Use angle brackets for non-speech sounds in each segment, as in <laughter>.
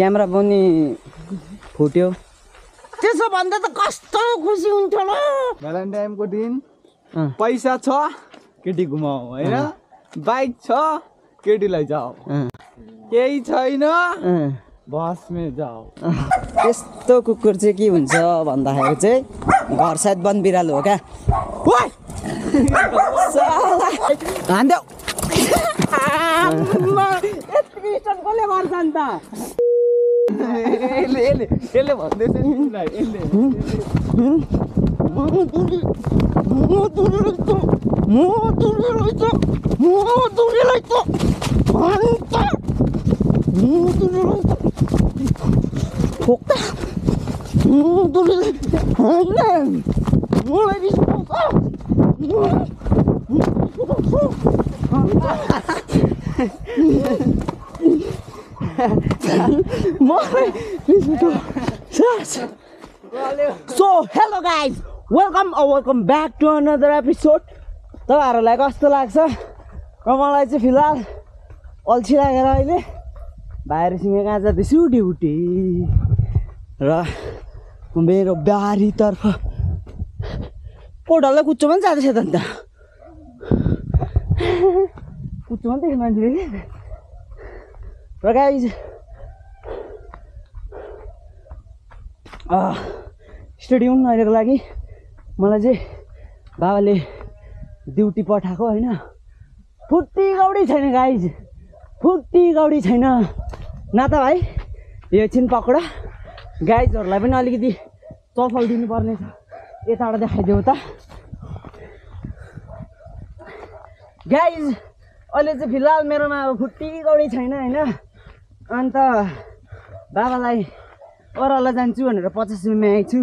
Camera पनि फुट्यो। त्यसो भन्दा त कस्तो खुसी हुन्थ्यो ल भ्यालेन्टाइनको दिन। पैसा छ केटी घुमाऊ होइन? बाइक छ केटीलाई जाऊ। केही छैन। बसमै जाऊ। त्यस्तो कुकुर चाहिँ के हुन्छ भन्दाखेरि चाहिँ घर सायद वन बिरालो हो क्या! हानिदेऊ <laughs> यत्रो स्टोन कसले गर्छ नि त यसले यसले यसले भन्दैछ नि तिमीलाई यसले so hello guys welcome welcome back to another episode तपाईँहरूलाई कस्तो लाग्छ? र मलाई चाहिँ फिलहाल अल्छी लागेर अहिले भाइहरूसँग कहाँ जाँदैछु ड्युटी। र मेरो बारीतर्फ पोटललाई कुच्चो पनि जाँदैछ त अन्त। कुच्चो पनि देख्यो मान्छेले? र गाइज स्टेडियम अहिलेको लागि मलाई चाहिँ बाबाले ड्युटी पठाएको होइन? फुट्टी गौडी छैन गाइज फुट्टी गौडी छैन। न त भाइ यो एकछिन पक्र। गाइजहरूलाई पनि अलिकति चलफल दिनुपर्ने छ यताबाट देखाइदेऊ त। गाइज अहिले चाहिँ फिलहाल मेरोमा अब फुट्टी गौडी छैन होइन? अन्त बाबालाई ओह्रालो जान्छु भनेर पचास रुपियाँ आएको छु।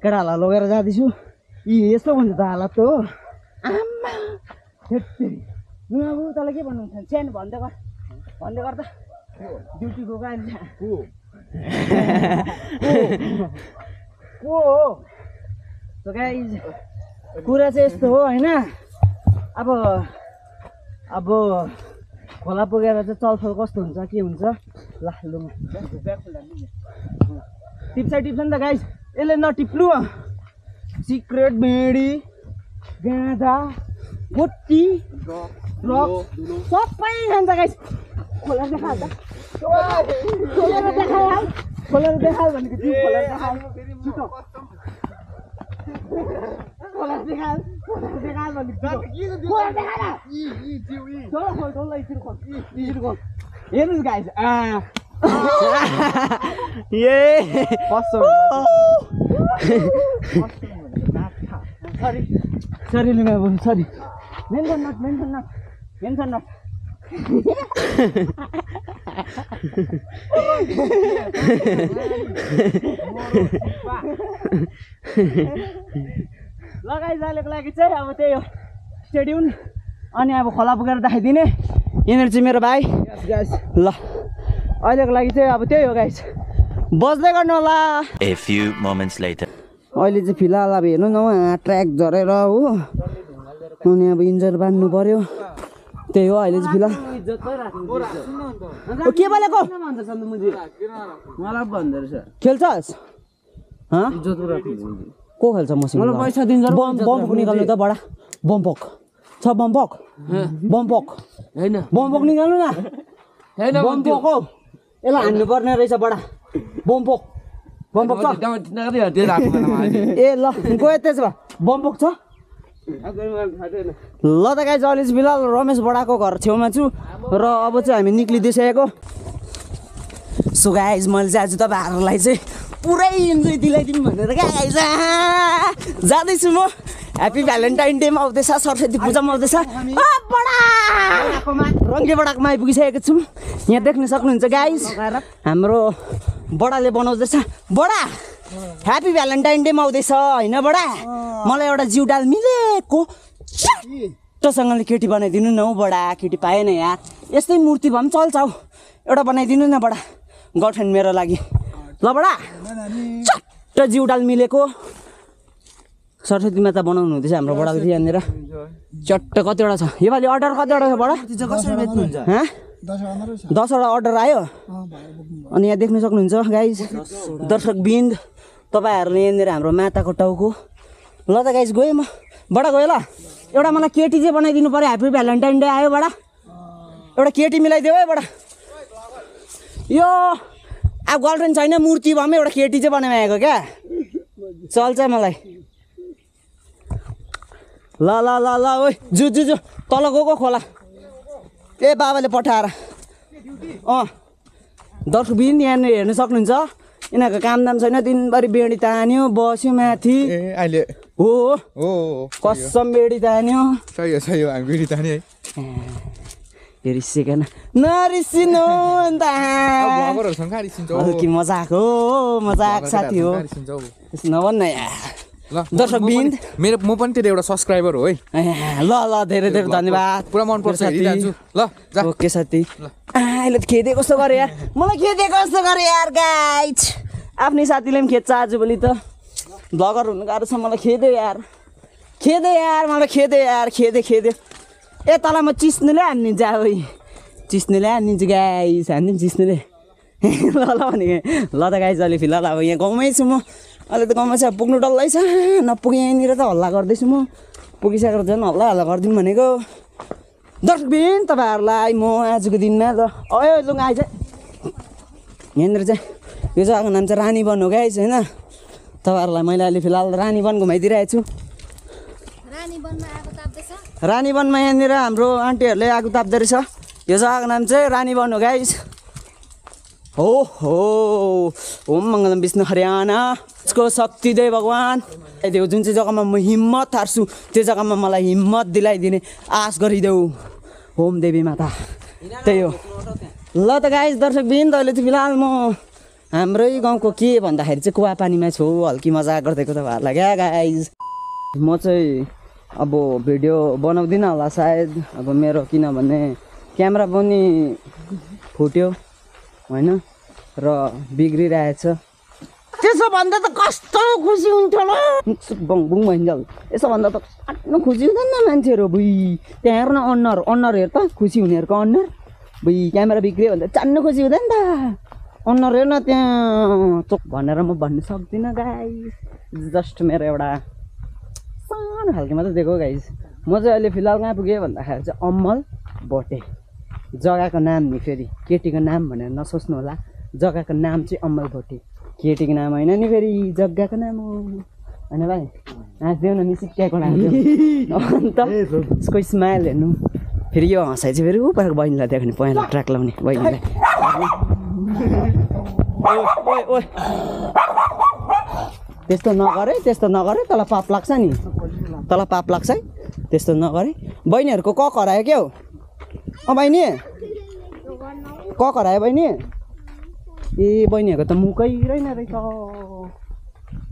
केटाहरूलाई लगेर जाँदैछु। यी यस्तो हुन्छ त हालत त हो। आम्मा। अब तँलाई के भन्नु सानो भन्दै गर। भन्दै गर त ड्युटी गएको अहिले को हो? So guys, कुरा चाहिँ यस्तो हो होइन? अब अब खोला पुगेर चाहिँ चलफल कस्तो हुन्छ के हुन्छ? ला लु। टिप्छ टिप्छ नि त गाइस यसले नटिप्नु सिक्रेट बेडी गाँजा गोटी सबै खान्छ गाइस खोलेर देखा त। खोलेर देखायो खोलेर देखायो भनेको खोलेर छिटो। खोलेर देखायो हेर्नुहोस् गाइस ए सरी सरी लु बाबु sorry mention not mention not mention not जालेको लागि चाहिँ अब त्यही हो। स्टेडियम अनि अब खोला पुगेर देखाइदिने। यिनीहरू चाहिँ मेरो भाइ। ल। अहिलेको लागि चाहिँ अब त्यही हो गाइस बस्दै गर्नु होला. अहिले चाहिँ फिलहाल अब हेर्नु न ट्र्याक झरेर हो। अनि अब इन्जर बान्नु पर्यो। त्यही हो अहिले चाहिँ फिलहाल। के बोलेको? मलाई भन्दो रहेछ। खेल्छस्? हँ? को खेल्छ मलाई पैसा दिन्छ बम बम्पक निकाल्नु त बडा बम्पक छ बम्पक बम्पक होइन बम्पक निकाल्नु न होइन बम्पक हौ यसलाई हान्नु पर्ने रहेछ बडा बम्पक बम्पक छ ए ल गयो त्यसो भए बम्पक छ ल त गाई चाहिँ फिलहाल रमेश बडाको घर छेउमा छु र अब चाहिँ हामी निक्लिदिइसकेको सो गाइज मैले चाहिँ आज तपाईँहरूलाई चाहिँ पुरै इन्जोय दिलाइदिउँ भनेर गाइज जाँदैछु म। ह्याप्पी भ्यालेन्टाइन डेमा आउँदैछ सरस्वती पूजामा आउँदैछ। रङ्गे बडाकोमा आइपुगिसकेको छौँ। यहाँ देख्न सक्नुहुन्छ गाइज हाम्रो बडाले बनाउँदैछ। बडा! ह्याप्पी भ्यालेन्टाइन डेमा आउँदैछ होइन बडा? मलाई एउटा जिउडाल मिलेको छिट्टोसँगले केटी बनाइदिनु न हौ बडा केटी पाएन यार यस्तै मूर्ति भए पनि चल्छ हौ। एउटा बनाइदिनु न बडा। गर्लफ्रेन्ड मेरो लागि। ल बडा चट्ट जिउडाल मिलेको। सरस्वती माता बनाउनु हुँदैछ हाम्रो बडाले चाहिँ यहाँनिर। चट्ट कतिवटा छ। योपालि अर्डर कतिवटा छ बडा? दसवटा अर्डर आयो। अनि यहाँ देख्न सक्नुहुन्छ गाइज दर्शक बिन्द तपाईँहरूले यहाँनिर हाम्रो माताको टाउको। ल त गाइज गएँ म। बडा गयो ल। एउटा मलाई केटी चाहिँ बनाइदिनु पऱ्यो ह्याप्पी भ्यालेन्टाइन डे आयो बडा। एउटा केटी मिलाइदेऊ है बडा। यो अब गर्लफ्रेन्ड छैन मूर्ति भए पनि एउटा केटी चाहिँ बनाइमागेको क्या। चल्छ मलाई। ल ल ल ल ओइ जु जु जु तल गएको खोला। ए बाबाले पठाएर। अँ दर्शकबिन यहाँनिर हेर्न सक्नुहुन्छ। यिनीहरूको काम दाम छैन दिनभरि बेडी तान्यो बस्यो माथि। ए अहिले हो। हो कसम बेडी तान्यो। सही हो सही हो हामी बिडी ताने है। यो रिसिएन नरिसिनु? हल्की मजाक हो? मजाक साथी हो। कहाँ रिसिन्छ हौ? त्यसो नभन् न। यार। ल दर्शकबिन मेरो म पनि तेरो एउटा सब्सक्राइबर हो है। ल ल धेरै धेरै धन्यवाद। पुरा मनपर्छ ल ओके साथी। अहिले त खेदे कस्तो गरे यार? मलाई खेदे कस्तो गरे यार गाइज आफ्नै साथीले पनि खेद्छ आजभोलि त। भ्लगर हुनु गाह्रो छ मलाई खेद्यो यार। खेदे यार मलाई खेदे यार खेदे खेदे ए तल म चिस्नुले हानिदिन्छु अब चिस्नुले हानिदिन्छु गाइस हानिदिन्छु चिस्नुले। <laughs> ल ल भने ल त गाइस अहिले फिलहाल अब यहाँ गाउँमै छु म। अहिले त गाउँमा अब पुग्नु डल्लै छ। नपुगे यहाँनिर त हल्ला गर्दैछु म। पुगिसकेर झन् हल्ला हल्ला गरिदिउँ भनेको। दर्शकबिन तपाईँहरूलाई म आजको दिनमा त। अयो लुङ आइज। यहाँनिर चाहिँ यो जग्गाको नाम चाहिँ रानीवन हो गाइस होइन तपाईँहरूलाई मैले अहिले फिलहाल रानीवन घुमाइदिइरहेको छु रानी वनमा आगो ताप्दैछ रानीवनमा यहाँनिर हाम्रो आन्टीहरूले आगो ताप्दो रहेछ यो जग्गाको नाम चाहिँ रानीवन हो गाइस हो हो। ओम मङ्गलम विष्णु हरियाणा। यसको शक्ति दे भगवान्। देऊ जुन चाहिँ जग्गामा म हिम्मत हार्छु त्यो जग्गामा मलाई हिम्मत दिलाइदिने आश गरिदेऊ। ओम देवी माता। त्यही हो। ल त गाइस दर्शक बिन अहिले चाहिँ फिलहाल म हाम्रै गाउँको के भन्दाखेरि चाहिँ कुवा पानीमा छु हल्की मजा गरिदिएको तपाईँहरूलाई क्या गाइज म चाहिँ अब भिडियो बनाउँदिनँ होला सायद। अब मेरो किनभने क्यामेरा पनि फुट्यो होइन? र बिग्रिरहेछ। त्यसो भन्दा त कस्तो खुसी हुन्छ ल बुङ बुङ भइन्जल यसो भन्दा त साट्नु खुसी हुँदैन मान्छेहरू बुइ त्यहाँ हेर न अनुहार अनुहार हेर त। खुसी हुनेहरूको अनुहार बुइ क्यामेरा बिग्रियो भने त चान्नु खुसी हुँदैन त। अनुहार हेर न त्यहाँ चोक भनेर म भन्नु सक्दिनँ गाई जस्ट मेरो एउटा सानो खालको मात्रै दिएको गाइज म चाहिँ अहिले फिलहाल कहाँ पुगेँ भन्दाखेरि चाहिँ अम्मल भोटे जग्गाको नाम नि फेरि केटीको नाम भनेर नसोच्नु होला। जग्गाको नाम चाहिँ अम्मल भोटे केटीको नाम होइन नि फेरि जग्गाको नाम हो। होइन भाइ? हाँसिदेऊ न नि सिक्काको हाँसिदेऊ <laughs> अन्त उसको स्माइल हेर्नु। फेरि यो हँसाइ चाहिँ फेरि ऊ बहिनीलाई देख्ने पहिला ट्र्याक लाउने बहिनीलाई। <laughs> त्यस्तो नगरे त्यस्तो नगरे तँलाई पाप लाग्छ नि। तँलाई पाप लाग्छ है? त्यस्तो नगरे। बहिनीहरूको क हरायो क्या हो? अँ बहिनी। क हरायो बहिनी? ए बहिनीहरूको त मुखै रहेन रहेछ।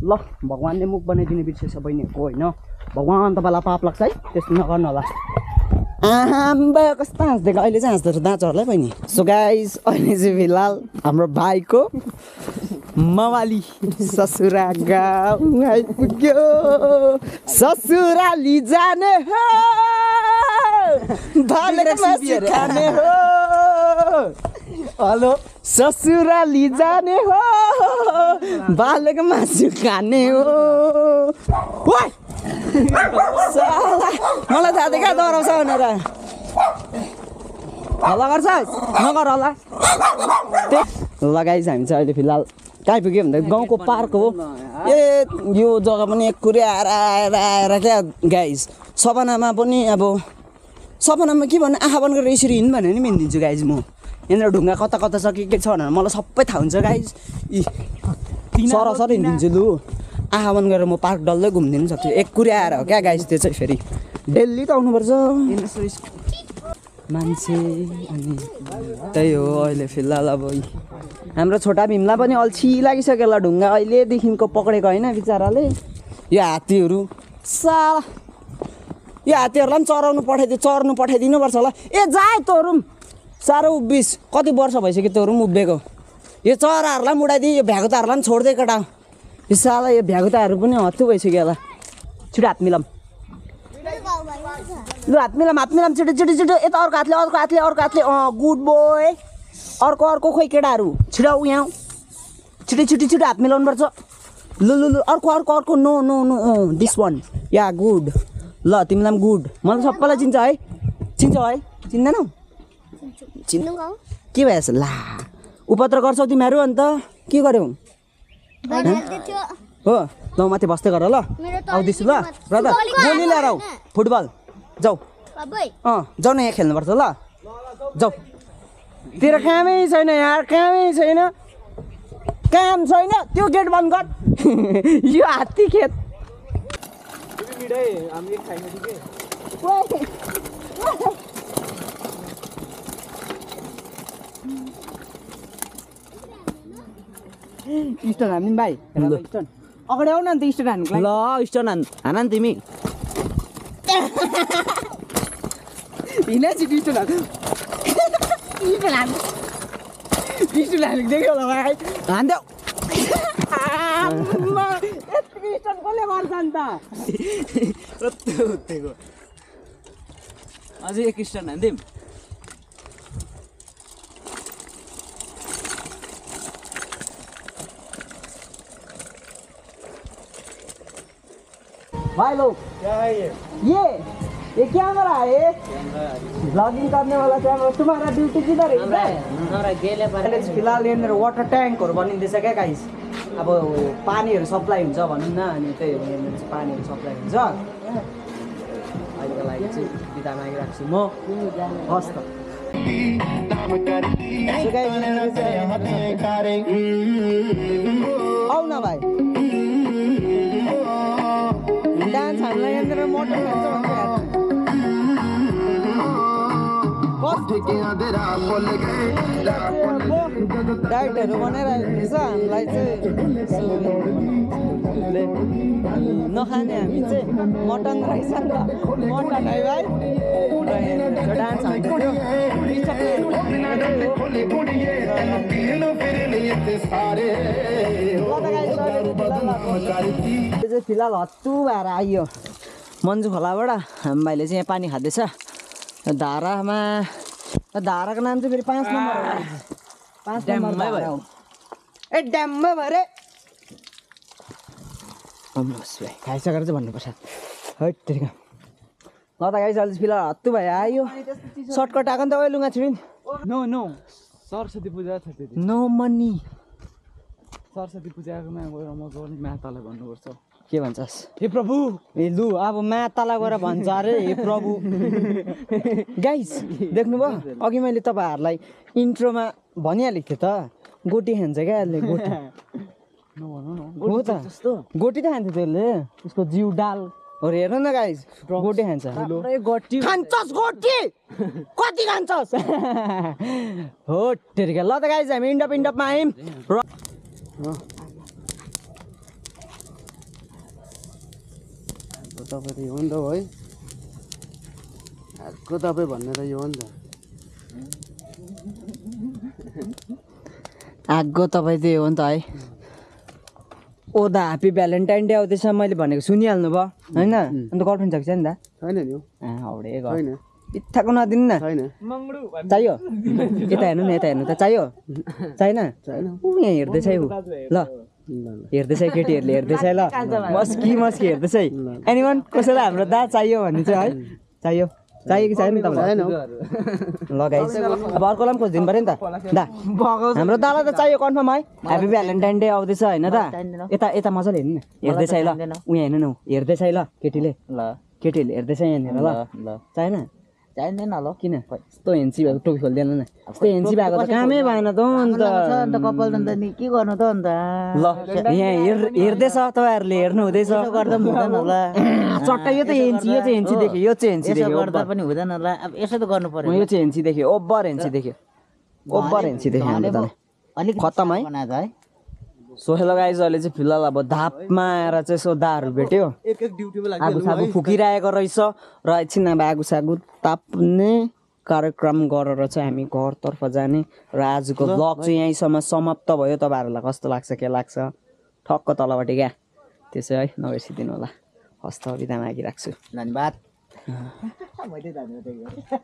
ल भगवान्ले मुख बनाइदिने बिर्सेछ बहिनीहरूको होइन? भगवान् तपाईँलाई पाप लाग्छ है? त्यस्तो नगर्नु होला। आम्बा कस्तो हाँस्दिएको अहिले चाहिँ हाँस्दो रहेछ दाँचहरूलाई बहिनी। सो गाइस अहिले चाहिँ फिलहाल हाम्रो भाइको मवाली ससुरा गाउँ आइपुग्यो ससुराली जाने हो। <laughs> खाने हो। हेलो। ससुराली जाने हो। बालेको मासु खाने हो मलाई थाहा थियो क्या डराउँछ भनेर। हल्ला गर्छस्? नगर होला लगाइन्छ हामी चाहिँ अहिले फिलहाल। कहाँ आइपुग्यो भन्दा गाउँको पार्क हो। ए यो जग्गा पनि एक कुरे आएर आएर आएर क्या गाइज सपनामा पनि अब सपनामा के भन्नु आँखा बन्द गरेर यसरी हिँड्नु भने नि मिनिदिन्छु गाइज म। यहाँनिर ढुङ्गा कता कता छ के के छ भनेर मलाई सबै थाहा हुन्छ गाइज यी सरसर हिँडिदिन्छु लु। आँखा बन्द गरेर म पार्क डल्लै घुमिदिनु सक्छु। एक कुरे आएर हो क्या गाइज त्यो चाहिँ फेरि। डेली त आउनुपर्छ। मान्छे अनि त्यही हो अहिले फिलहाल अब हाम्रो छोटा भीमलाई पनि अल्छी लागिसक्यो होला ढुङ्गा अहिलेदेखिको पक्रेको होइन बिचराले। यो हात्तीहरू साला यो हात्तीहरूलाई पनि चराउनु पठाइदियो चर्नु पठाइदिनुपर्छ होला। ए जाए तँहरू पनि साह्रो उभिस कति वर्ष भइसक्यो तँहरू पनि उभिएको यो चराहरूलाई पनि उडाइदियो यो भ्यागुताहरूलाई पनि छोडिदिए केटा यो साला यो भ्यागुताहरू पनि हत्तु भइसक्यो होला। छिटो हात मिलाम लु हात मिलाम हात मिलाम छिटो छिटो छिटो यता अर्को हातले अर्को हातले अर्को हातले अँ गुड बोय अर्को अर्को खोइ केटाहरू छिटो आऊ यहाँ। छिटो छिटो छिटो हात मिलाउनु पर्छ। लु लु लु अर्को अर्को अर्को नो नो नो अँ दिस वान या गुड ल तिमीलाई पनि गुड मलाई सबैलाई चिन्छ है। चिन्छौ है। चिन्दैनौ? चिन् के भएछ ला उपत्र गर्छौ तिमीहरू अन्त के गर्यौ हो? ल माथि बस्दै गर ल। आउँदैछु ल। ब्रदर गोली ल्याएर आऊ। फुटबल। जाऊ। अँ जाऊ न यहाँ खेल्नुपर्छ ल। जाऊ। तेरो कामै छैन यार कामै छैन। काम छैन त्यो गेट बन्द गर। <laughs> यो हात्ती खेत। स्टोन हान्दिउँ भाइ। स्टोन अगाडि आउ न अन्त स्टोन हान्नुको लागि। ल स्टोन हान हान नि तिमी। हिँड छिटो स्टोन हान्नु स्टोन हान्नु स्टोन हानेको देख्यो होला भाइ हान्देऊ कसले गर्छ अन्त अझै एक स्टोन हान्दिउँ भाई लोग ये ये क्या हो रहा है ब्लॉगिंग करने वाला कैमरा तुम्हारा ड्यूटी किधर है? फिलहाल यहाँनिर वाटर ट्याङ्कहरू बनिँदैछ क्या गाइस अब पानीहरू सप्लाई हुन्छ भनौँ न अनि त्यही हो यहाँनिर चाहिँ पानीहरू सप्लाई हुन्छ। अहिलेको लागि चाहिँ बिदा मागिरहेको छु म हस् त आऊ न भाइ। डान्स हामीलाई यहाँनिर मोटर डाइटहरू बनाइरहेको छ हामीलाई चाहिँ नखाने हामी चाहिँ मटन रहेछ नि त मटन है। भाइ डान्स हान्दै यो चाहिँ फिलहाल हत्तु भएर आइयो। मन्जु खोलाबाट हामी भाइले चाहिँ यहाँ पानी खाँदैछ। धारामा धाराको नाम चाहिँ फेरि पाँच नम्बर हो पाँच नम्बर धारा हो ए ड्याममै भयो रे आउनुहोस् भाइ खाइसकेर चाहिँ भन्नुपर्छ हैट तेरिका ल त अहिले फिलहाल हत्तु भयो आयो सर्टकट आएको नि त ओइ लुगा छिरिन् नो नो सरस्वती पूजा छ त्यति नो मनी सरस्वती पूजाकोमा गएर म गर्ने मातालाई भन्नुपर्छ के भन्छस्? हे प्रभु। ए लु अब मातालाई गएर भन्छ अरे हे प्रभु। गाइस देख्नुभयो? अघि मैले तपाईँहरूलाई इन्ट्रोमा भनिहालेको थिएँ त। गोटी खान्छ क्या यसले गोटी। हो त। गोटी त खान्छ त्यसले। उसको जिउ डालहरू हेर्नु न गाइस गोटी खान्छ। गोटी खान्छस् गोटी? कति खान्छस्? <laughs> हो टेरिका। ल त गाइस हामी इन्डप इन्डपमा आयौँ। र तपाईँ त यो नि त है अर्को तपाईँ भन्ने त यो हो नि त। आगो तपाईँ त्यही हो नि त है। ओ दा ह्याप्पी भ्यालेन्टाइन डे आउँदैछ मैले भनेको सुनिहाल्नु भयो होइन? अन्त गर्लफ्रेन्ड छ कि छैन दा छैन नि छैन। घर बित्थाको नदिनु न। छैन। चाहियो? यता हेर्नु न यता हेर्नु त चाहियो? <laughs> छैन। ऊ यहाँ हेर्दैछ है ऊ ल। हेर्दैछ है केटीहरूले <laughs> हेर्दैछ है ल मस्की मस्की हेर्दैछ। है एनिवान कसैलाई हाम्रो दा चाहियो भन्ने चाहिँ है? चाहियो। चाहियो कि चाहिएन तपाईँलाई? छैन हौ। लगाइस अब अर्कोलाई पनि खोजिदिनु पऱ्यो नि त। दा। हाम्रो दालाई त चाहियो कन्फर्म है? ह्याप्पी भ्यालेन्टाइन डे आउँदैछ होइन दा? यता यता मजाले हेर्नु न। हेर्दैछ है। ल यहाँ हेर्नु न। हेर्दैछ है ल केटीले। ल। केटीहरूले हेर्दैछ यहाँनिर ल ल। चाहिएन? चाहिँदैन ल। किन? यस्तो हेन्सी भएको टोपी खोलिदिएन न। यस्तो हेन्सी भएको त? कामै भएन त अन्त। अन्त कपाल त नि। के गर्नु त अन्त? ल यहाँ हेर हेर्दैछ तपाईँहरूले हेर्नु हुँदैछ। गर्दा पनि हुँदैन होला। <laughs> चट्टा यो त हेन्सी यो चाहिँ हेन्सी देख्यो यो चाहिँ हेन्सी देख्यो गर्दा पनि हुँदैन होला। अब यसो त गर्नु पर्यो। यो चाहिँ हेन्सी देख्यो ओभर हेन्सी देख्यो। ओभर हेन्सी देख्यो अलिक खत्तम है। है। सो हेलो गाइज अहिले चाहिँ फिलहाल अब धापमा आएर चाहिँ यसो दाहरू भेट्यो। एक एक ड्युटीमा आगो सागो फुकिरहेको रहेछ र एकछिन अब आगो सागो ताप्ने कार्यक्रम गरेर चाहिँ हामी घरतर्फ जाने र आजको ब्लग चाहिँ यहीँसम्म समाप्त भयो। तपाईँहरूलाई कस्तो लाग्छ के लाग्छ? ठक्क तलपट्टि क्या। त्यो चाहिँ है नबिर्सिदिनु होला। हस्त बिदा मागिरहेको छु धन्यवाद <laughs> मैले धन्यवाद